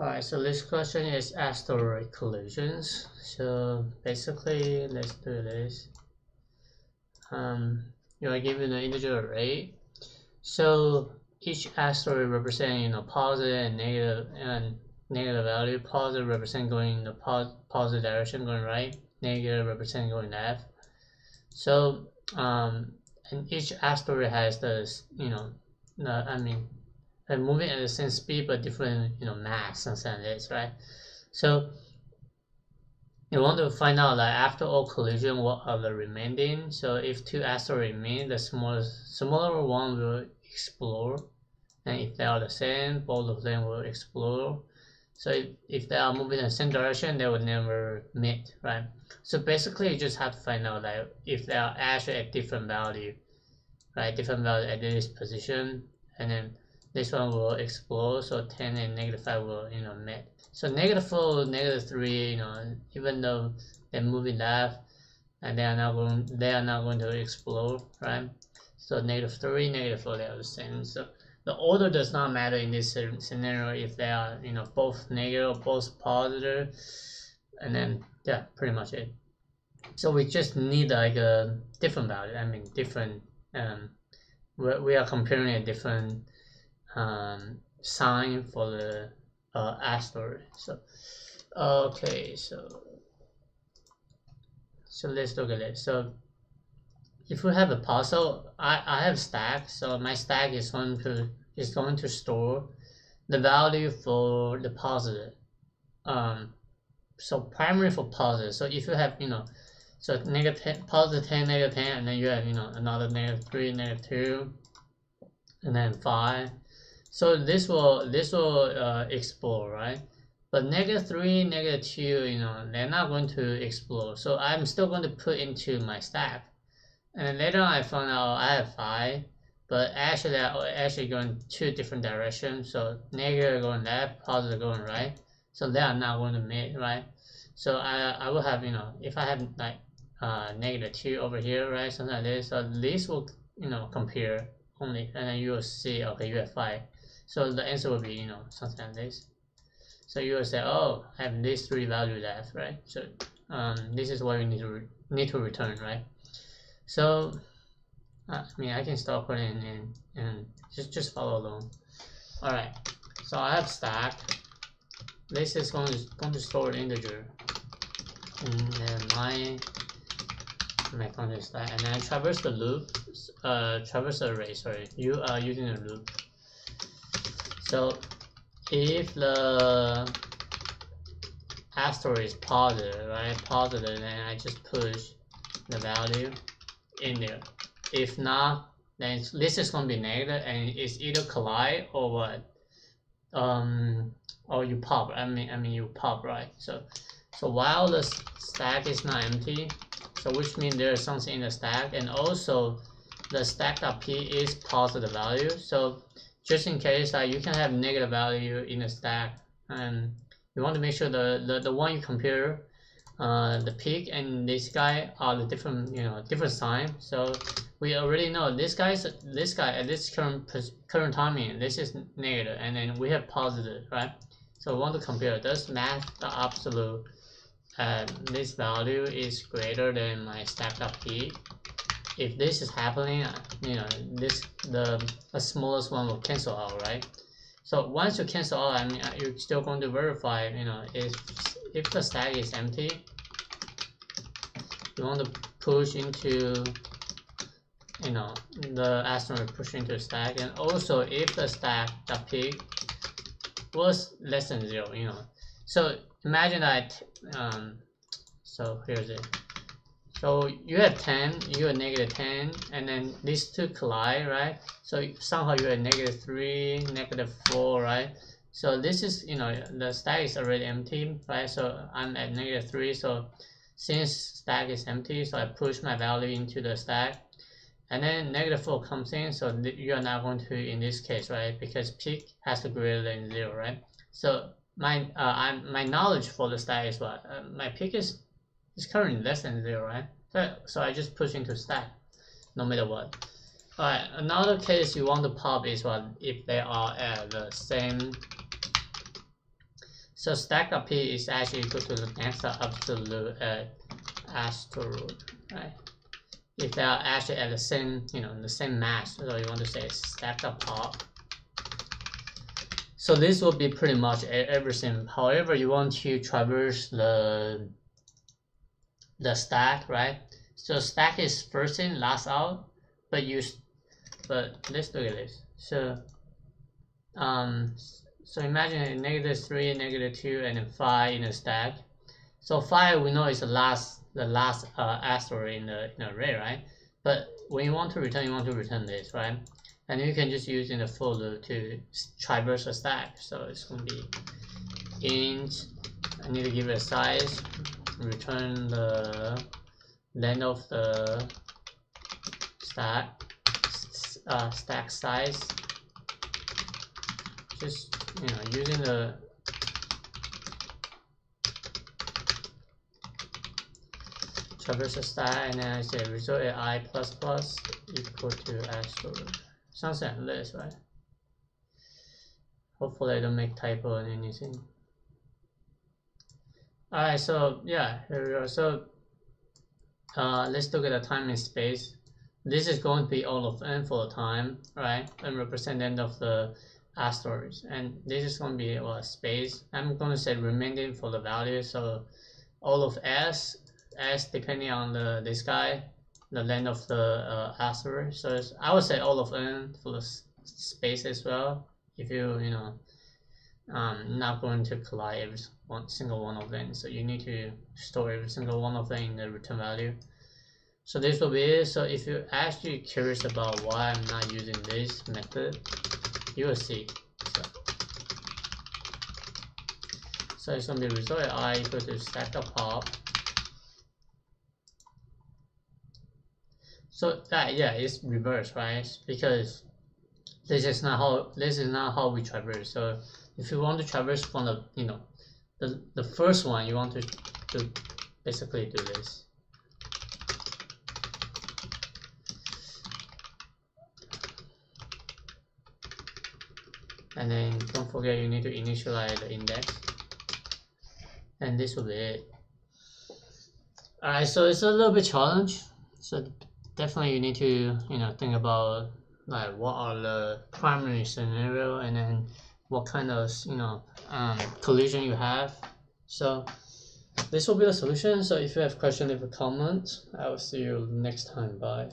Alright, so this question is asteroid collisions. So basically, let's do this. Um, you are given an integer array. So each asteroid representing you know positive and negative and negative value. Positive represent going in the pos positive direction, going right. Negative represent going left. So um, and each asteroid has this you know the I mean and moving at the same speed but different you know mass and like this, right? So you want to find out like after all collision what are the remaining. So if two asteroids remain, the smallest smaller one will explore, and if they are the same, both of them will explore. So if, if they are moving in the same direction, they will never meet, right? So basically, you just have to find out like if they are actually at different value, right? Different value at this position, and then this one will explode so 10 and negative 5 will you know meet so negative 4 negative 3 you know even though they're moving left and they are not going they are not going to explode right? So negative 3 negative 4 they are the same. So the order does not matter in this scenario if they are you know both negative or both positive and then yeah pretty much it. So we just need like a different value i mean different um we are comparing a different um, sign for the uh, asteroid. So, okay, so so let's look at it. So, if we have a puzzle, I I have stack. So my stack is going to is going to store the value for the positive. Um, so primary for positive. So if you have you know, so negative 10, positive 10, negative 10, and then you have you know another negative 3, negative 2, and then 5 so this will this will uh, explore, right? But negative 3, negative 2, you know, they're not going to explore. So I'm still going to put into my stack. And later on I found out I have 5, but actually actually going two different directions. So negative going left, positive going right. So they are not going to meet, right? So I, I will have, you know, if I have like uh, negative 2 over here, right, something like this, so this will, you know, compare only, and then you will see, okay, you have 5. So the answer will be, you know, something like this. So you will say, oh, I have these three values left, right? So um, this is what you need to need to return, right? So uh, I mean, I can start putting in and just just follow along. All right. So I have stack. This is going to going to store integer, and then my my function stack, and then I traverse the loop, uh, traverse the array. Sorry, you are using a loop. So if the asteroid is positive, right, positive, then I just push the value in there. If not, then this is going to be negative and it's either collide or what? Um, or you pop, I mean, I mean you pop, right? So, so while the stack is not empty, so which means there's something in the stack and also the stack.p is positive value. So just in case uh, you can have negative value in the stack and you want to make sure the, the, the one you compare uh, the peek and this guy are the different you know different sign. So we already know this guy's this guy at this current current timing this is negative and then we have positive right? So we want to compare. Does match the absolute uh, this value is greater than my stacked up peek if this is happening, you know, this the, the smallest one will cancel out, right? So once you cancel out, I mean, uh, you're still going to verify, you know, if if the stack is empty, you want to push into, you know, the asteroid push into the stack, and also if the stack the peek was less than zero, you know. So imagine that. Um, so here's it. So you have 10, you have negative 10, and then these two collide, right? So somehow you have negative 3, negative 4, right? So this is, you know, the stack is already empty, right? So I'm at negative 3, so since stack is empty, so I push my value into the stack. And then negative 4 comes in, so you are not going to, in this case, right? Because peek has to be greater than 0, right? So my uh, I'm, my knowledge for the stack is what? Uh, my peek is it's currently less than zero, right? So, so I just push into stack, no matter what. Alright, another case you want to pop is what if they are at the same So stack up here is actually equal to the next absolute uh, asteroid, right? If they are actually at the same, you know, the same mass, so you want to say stack apart. So this will be pretty much everything. However, you want to traverse the the stack, right? So stack is first in, last out, but you, but let's look at this. So, um, so imagine negative three, negative two, and then five in a stack. So five we know is the last, the last uh, asteroid in the in the array, right? But when you want to return, you want to return this, right? And you can just use in the folder to traverse a stack. So it's gonna be int. I need to give it a size. Return the length of the stack uh, stack size. Just you know using the traverse stack and then I say result at i plus plus equal to actual something like this right? Hopefully I don't make typo or anything alright so yeah here we go so uh, let's look at the time and space. This is going to be O of n for the time, right? And represent end of the asteroids. And this is going to be well, space. I'm going to say remaining for the value. So O of s, s depending on the this guy, the length of the uh, asteroid. So I would say O of n for the space as well. If you you know um, not going to collide every one single one of them. So you need to store every single one of them in the return value. So this will be it. So if you're actually curious about why I'm not using this method, you will see. So, so it's gonna be result i equal to stack up pop. So that yeah, it's reverse, right? Because this is not how this is not how we traverse. So if you want to traverse from the you know the the first one you want to to basically do this. And then don't forget you need to initialize the index. And this will be it. Alright so it's a little bit challenge. So definitely you need to you know think about like what are the primary scenario and then what kind of you know um, collision you have? So this will be the solution. So if you have question leave a comment. I will see you next time. Bye